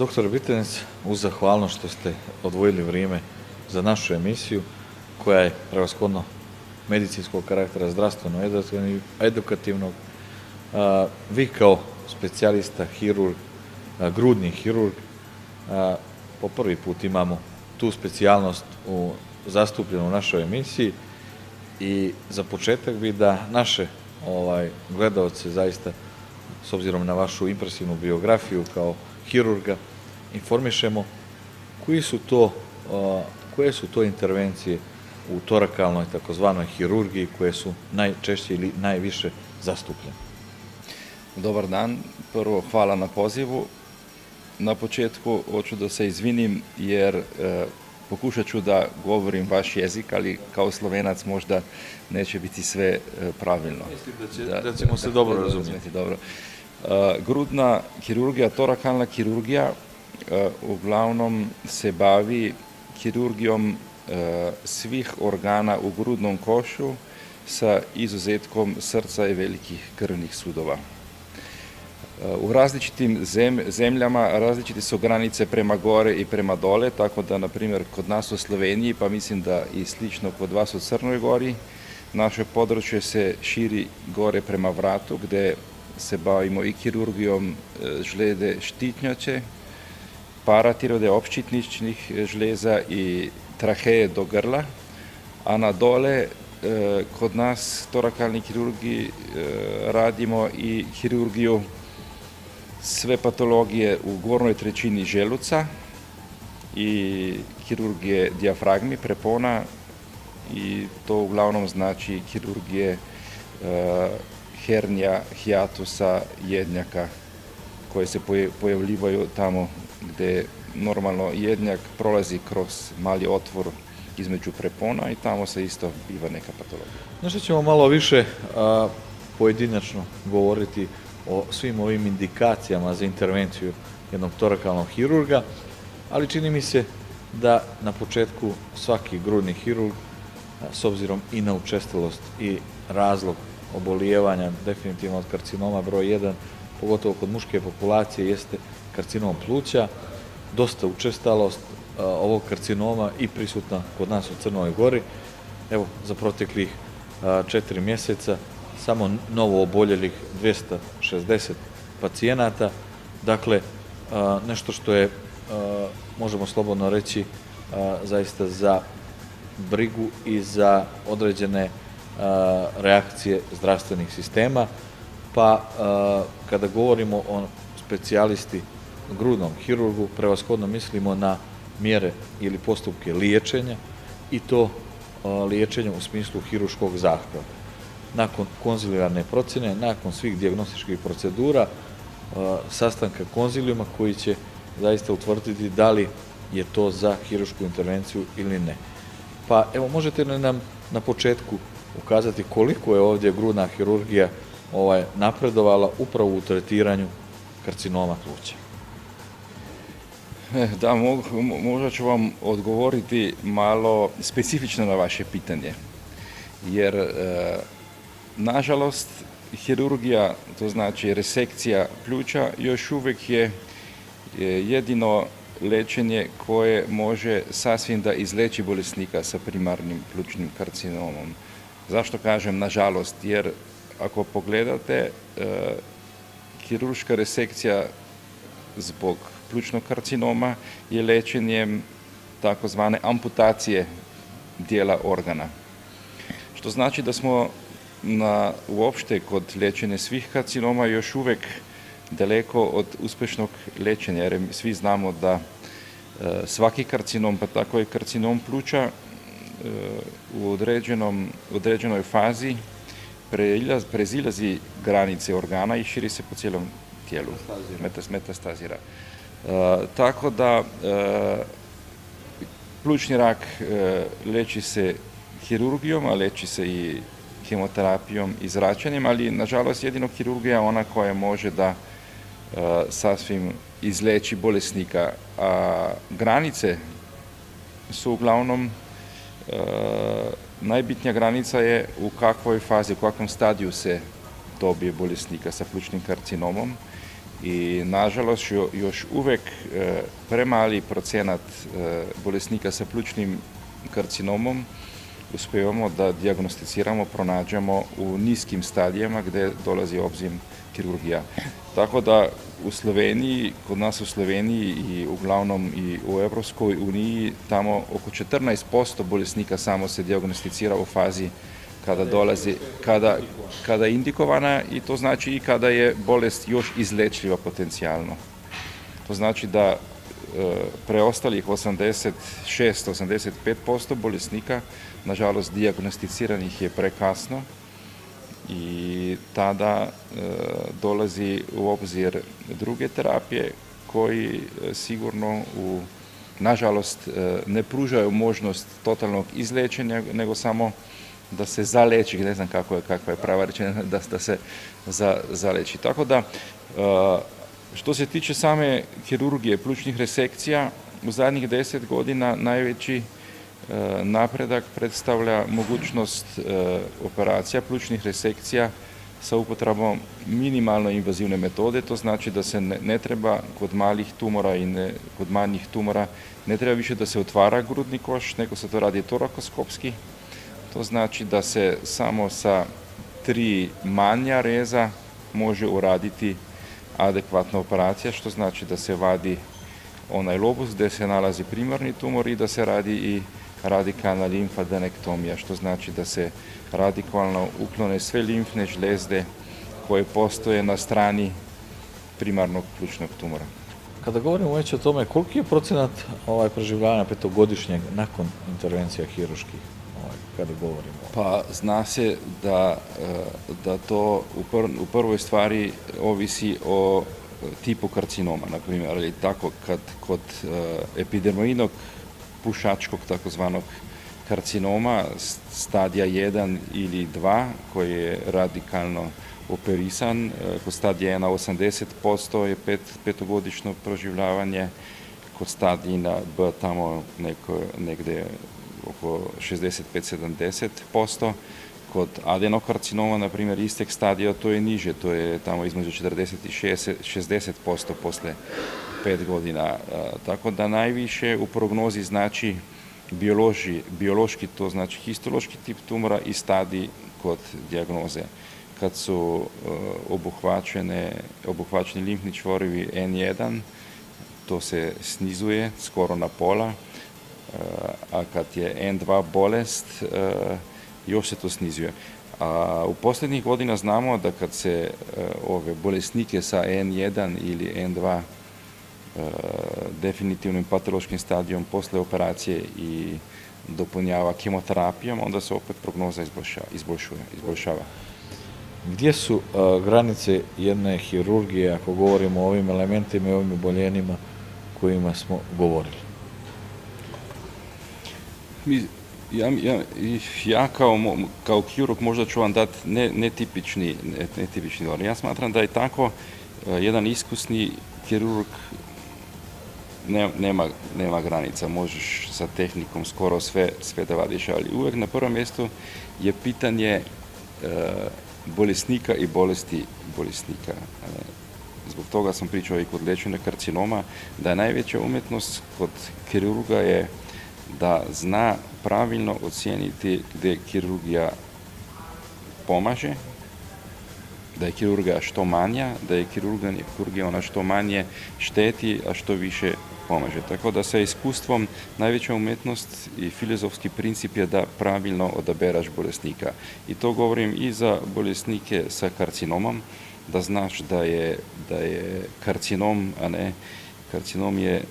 Doktor Bitenec, uz zahvalnost što ste odvojili vrijeme za našu emisiju, koja je prevaskodno medicinskog karaktera, zdravstveno edukativnog. Vi kao specijalista, hirurg, grudni hirurg, po prvi put imamo tu specijalnost u, zastupljenu u našoj emisiji i za početak bi da naše ovaj, gledalce zaista, s obzirom na vašu impresivnu biografiju kao hirurga, informišemo koji su to, koje su to intervencije u torakalnoj takozvanoj hirurgiji koje su najčešće ili najviše zastupljene. Dobar dan, prvo hvala na pozivu. Na početku hoću da se izvinim jer e, pokušat ću da govorim vaš jezik, ali kao slovenac možda neće biti sve e, pravilno. Mislim da, ćemo se dobro razumjeti. Dobro. E, grudna kirurgija, torakalna kirurgija uglavnom se bavi kirurgijom svih organa u grudnom košu sa izuzetkom srca i velikih krvnih sudova. U različitim zemljama različite su granice prema gore i prema dole, tako da, na primjer, kod nas u Sloveniji, pa mislim da i slično kod vas u Crnoj gori, naše područje se širi gore prema vratu, gdje se bavimo i kirurgijom žlede štitnjače, paratirode opštitničnih žleza i traheje do grla, a na dole e, kod nas torakalni kirurgi e, radimo i kirurgiju sve patologije u gornoj trećini želuca i kirurgije dijafragmi, prepona i to uglavnom znači kirurgije e, hernija, hijatusa, jednjaka koje se pojavljivaju tamo gdje normalno jednjak prolazi kroz mali otvor između prepona i tamo se isto biva neka patologija. Nešto ćemo malo više pojedinačno govoriti o svim ovim indikacijama za intervenciju jednog torakalnog hirurga, ali čini mi se da na početku svaki grudni hirurg, s obzirom i na učestalost i razlog obolijevanja, definitivno od karcinoma broj 1, pogotovo kod muške populacije, jeste karcinom pluća, dosta učestalost ovog karcinoma i prisutna kod nas u Crnoj Gori. Evo, za proteklih četiri mjeseca samo novo oboljelih 260 pacijenata. Dakle, nešto što je, možemo slobodno reći, zaista za brigu i za određene reakcije zdravstvenih sistema. Pa kada govorimo o specijalisti grudnom hirurgu, prevashodno mislimo na mjere ili postupke liječenja i to liječenja u smislu hiruškog zahtjeva nakon konzilijarne procjene, nakon svih dijagnostičkih procedura, sastanka konzilijuma koji će zaista utvrditi da li je to za hirušku intervenciju ili ne. Pa evo, možete li nam na početku ukazati koliko je ovdje grudna hirurgija ovaj, napredovala upravo u tretiranju karcinoma pluća? Da, možda ću vam odgovoriti malo specifično na vaše pitanje. Jer eh, Nažalost, hirurgija, to znači resekcija ključa, još uvijek je jedino lečenje koje može sasvim da izleči bolesnika sa primarnim plućnim karcinomom. Zašto kažem nažalost? Jer ako pogledate, e, hirurška resekcija zbog plućnog karcinoma je lečenjem takozvane amputacije dijela organa. Što znači da smo na, uopšte kod liječenja svih karcinoma još uvijek daleko od uspješnog liječenja, jer svi znamo da e, svaki karcinom, pa tako i karcinom pluća, e, u određenom, određenoj fazi prezilazi granice organa i širi se po cijelom tijelu, metastazira. E, tako da plućni rak leči se hirurgijom, a leči se i kemoterapijom i zračenjem, ali nažalost jedino kirurgija je ona koja može da e, sasvim izleči bolesnika. A granice su uglavnom e, najbitnija granica je u kakvoj fazi, u kakvom stadiju se dobije bolesnika sa plućnim karcinomom i nažalost još uvijek premali procenat bolesnika sa plućnim karcinomom uspijevamo da dijagnosticiramo, pronađemo u niskim stadijama gdje dolazi obzim kirurgija. Tako da u Sloveniji, kod nas u Sloveniji i uglavnom i u Europskoj uniji tamo oko 14% bolesnika samo se dijagnosticira u fazi kada dolazi, kada, kada je indikovana i to znači i kada je bolest još izlečljiva potencijalno. To znači da e, preostalih 86-85% bolesnika, nažalost, dijagnosticiranih je prekasno i tada e, dolazi u obzir druge terapije koji e, sigurno u nažalost e, ne pružaju možnost totalnog izlečenja, nego samo da se zaleči, ne znam kako je, kakva je prava rečena, da, da se za, zaleči. Tako da, što se tiče same kirurgije plućnih resekcija, u zadnjih deset godina najveći E, napredak predstavlja mogućnost e, operacija plućnih resekcija sa upotrebom minimalno invazivne metode, to znači da se ne, treba kod malih tumora i ne, kod manjih tumora ne treba više da se otvara grudni koš, nego se to radi torakoskopski. To znači da se samo sa tri manja reza može uraditi adekvatna operacija, što znači da se vadi onaj lobus gdje se nalazi primarni tumor i da se radi i radikalna limfadenektomija, što znači da se radikalno uklone sve limfne žlezde koje postoje na strani primarnog plućnog tumora. Kada govorimo već o tome, koliki je procenat ovaj, preživljavanja petogodišnjeg nakon intervencija hiruških, kada govorimo? Pa zna se da, e, da to u, prvoj stvari ovisi o tipu karcinoma, na primjer, ali tako kad kod uh, epidermoidnog pušačkog takozvanog karcinoma stadija 1 ili 2 koji je radikalno operisan. Kod stadija 1 80% je pet, petogodično proživljavanje, kod stadijina B tamo neko, negdje oko 65-70%. Kod adenokarcinoma, na primjer, istek stadija, to je niže, to je tamo između 40 i 60% posle pet godina. E, tako da najviše u prognozi znači biološki, to znači histološki tip tumora i stadij kod dijagnoze. Kad su e, obuhvaćene, obuhvaćeni limfni čvorovi N1, to se snizuje skoro na pola, a kad je N2 bolest, još se to snizuje. A u posljednjih godina znamo da kad se ove bolesnike sa N1 ili N2 E, definitivnim patološkim stadijom posle operacije i dopunjava kemoterapijom, onda se opet prognoza izboljšava. Gdje su e, granice jedne hirurgije ako govorimo o ovim elementima i ovim oboljenjima kojima smo govorili? Ja, kao, kao kirurg možda ću vam dati netipični, ne, Ja smatram da je tako e, jedan iskusni kirurg nema, nema granica, možeš sa tehnikom skoro sve, sve da vadiš, ali uvijek na prvom mjestu je pitanje e, bolesnika i bolesti bolesnika. E, zbog toga sam pričao i kod liječenja karcinoma, da je najveća umjetnost kod kirurga je da zna pravilno ocijeniti gdje kirurgija pomaže, da je kirurga što manja, da je kirurgija ona što manje šteti, a što više pomaže. Tako da sa iskustvom najveća umjetnost i filozofski princip je da pravilno odaberaš bolesnika. I to govorim i za bolesnike sa karcinomom, da znaš da je, da je karcinom, a ne karcinom je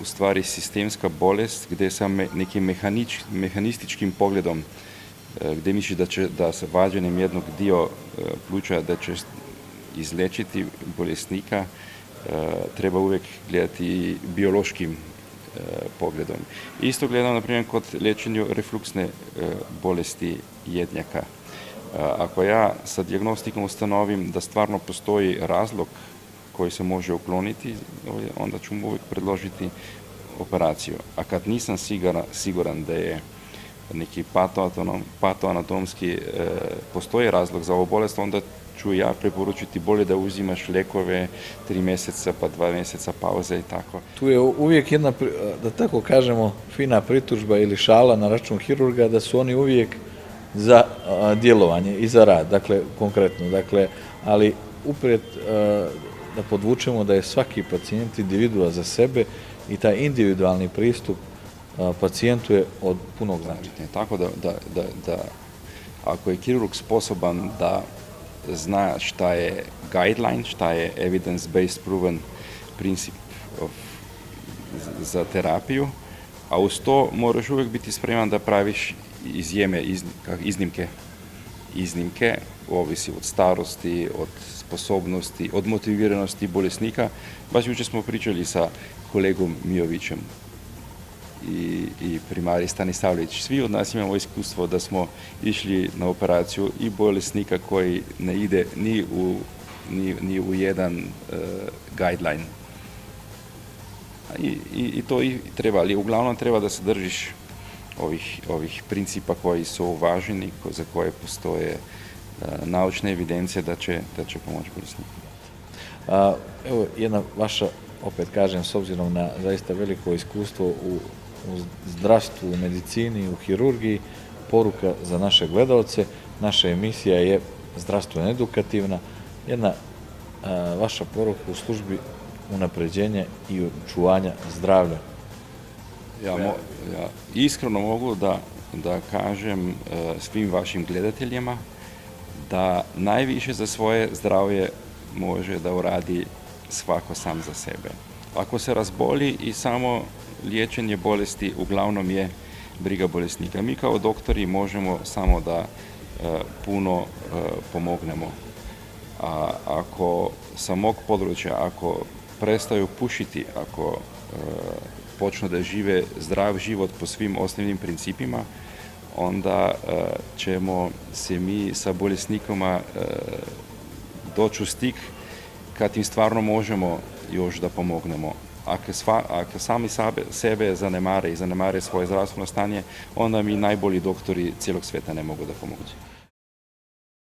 u stvari sistemska bolest gdje sa nekim mehanič, mehanističkim pogledom e, gdje misliš da će da sa vađenjem jednog dio e, pluća da će izlečiti bolesnika treba uvijek gledati biološkim pogledom. Isto gledam, na primjer, kod liječenju refluksne bolesti jednjaka. Ako ja sa dijagnostikom ustanovim da stvarno postoji razlog koji se može ukloniti, onda ću mu uvijek predložiti operaciju. A kad nisam siguran da je neki patoanatomski e, postoji razlog za ovu bolest, onda ću ja preporučiti bolje da uzimaš lekove tri mjeseca pa dva mjeseca pauze i tako. Tu je uvijek jedna, da tako kažemo, fina pritužba ili šala na račun hirurga da su oni uvijek za djelovanje i za rad, dakle konkretno, dakle, ali upred da podvučemo da je svaki pacijent individua za sebe i taj individualni pristup pacijentu je od punog značenja. Tako da, da, da, da ako je kirurg sposoban da zna šta je guideline, šta je evidence-based proven princip of, za terapiju, a uz to moraš uvijek biti spreman da praviš izjeme, iznimke, iznimke, ovisi od starosti, od sposobnosti, od motiviranosti bolesnika. Baš jučer smo pričali sa kolegom Mijovićem i, i primari Stanisavljević. Svi od nas imamo iskustvo da smo išli na operaciju i bolesnika koji ne ide ni u, ni, ni u jedan uh, guideline. I, i, I, to i treba, ali uglavnom treba da se držiš ovih, ovih principa koji su važni, za koje postoje naučne evidencije da će, da će pomoći bolesniku. Evo jedna vaša, opet kažem, s obzirom na zaista veliko iskustvo u u zdravstvu, u medicini, u hirurgiji, poruka za naše gledalce. Naša emisija je zdravstveno edukativna. Jedna vaša poruka u službi unapređenja i očuvanja zdravlja. Ja, ja iskreno mogu da, da kažem e, svim vašim gledateljima da najviše za svoje zdravlje može da uradi svako sam za sebe. Ako se razboli i samo liječenje bolesti uglavnom je briga bolesnika. Mi kao doktori možemo samo da e, puno e, pomognemo. A ako sa mog područja, ako prestaju pušiti, ako e, počnu da žive zdrav život po svim osnovnim principima, onda ćemo se mi sa bolesnikoma doći u stik kad im stvarno možemo još da pomognemo ako, ako sami sebe zanemare i zanemare svoje zdravstveno stanje, onda mi najbolji doktori cijelog sveta ne mogu da pomoći.